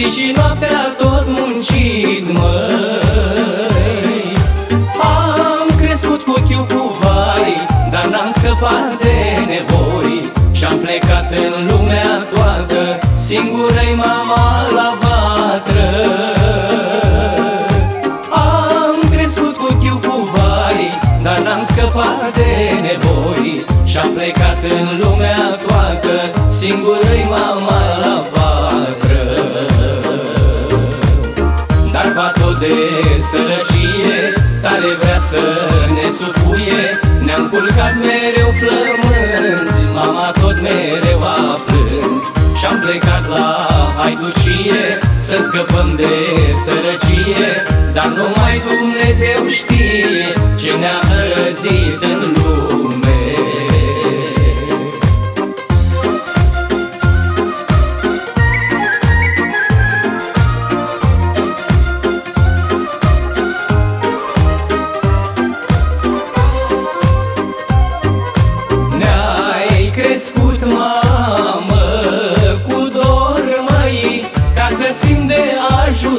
Zi și noaptea tot muncit, măi. Am crescut cu chiu cu vai Dar n-am scăpat de nevoi. Și-am plecat în lumea toată Singură-i mama la vatră. N-am scăpat de nevoi. Și-am plecat în lumea toată Singură-i mama la patră de sărăcie. Tare vrea să ne supuie. Ne-am culcat mereu flămânzi Mama tot mereu a plâns. Și-am plecat la haiducie Să scăpăm de sărăcie. Dar numai Dumnezeu știe Ce ne-a hărăzit în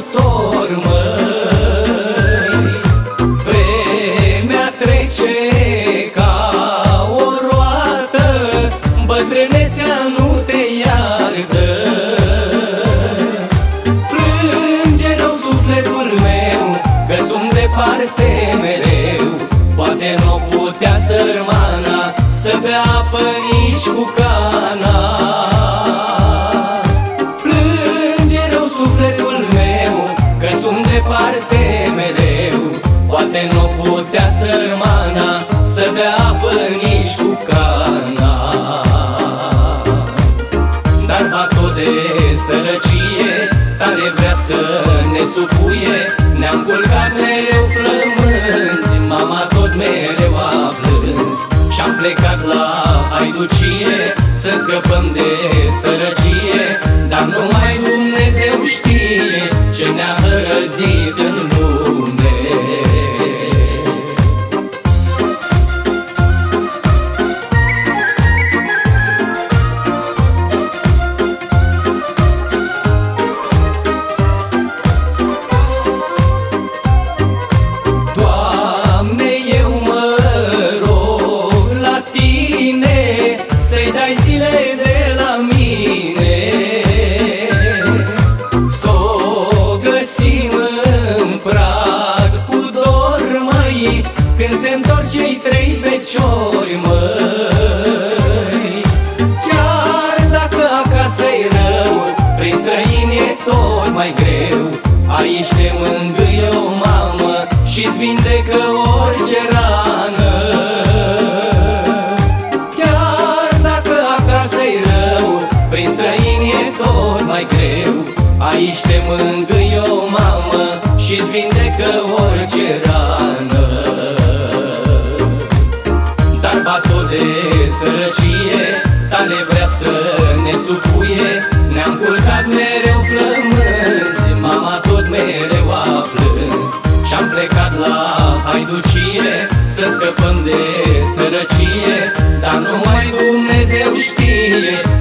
ajutor, măi. Vremea trece ca o roată Bătrânețea nu te iartă Plânge rău sufletul meu Că sunt departe mereu. Poate nu putea sărmana Să bea apă nici cu cana putea sărmana Să bea apă nici cu cana. Dar va tot de sărăcie Tare vrea să ne supuie. Ne-am culcat mereu flămânzi Mama tot mereu a plâns. Și-am plecat la haiducie Să scăpăm de sărăcie. Dar numai Dumnezeu știe Ce ne-a hărăzit dor, măi Când se întorc cei trei feciori, măi. Chiar dacă acasă-i rău Prin străini e tot mai greu. Aici te mângâie o mamă Și-ți vindecă orice rană Aici te mângâie o mamă Și-ți vindecă orice rană. Dar va tot de sărăcie Tale vrea să ne supuie. Ne-am culcat mereu flămânzi Mama tot mereu a plâns. Și-am plecat la haiducie Să scăpăm de sărăcie. Dar numai Dumnezeu știe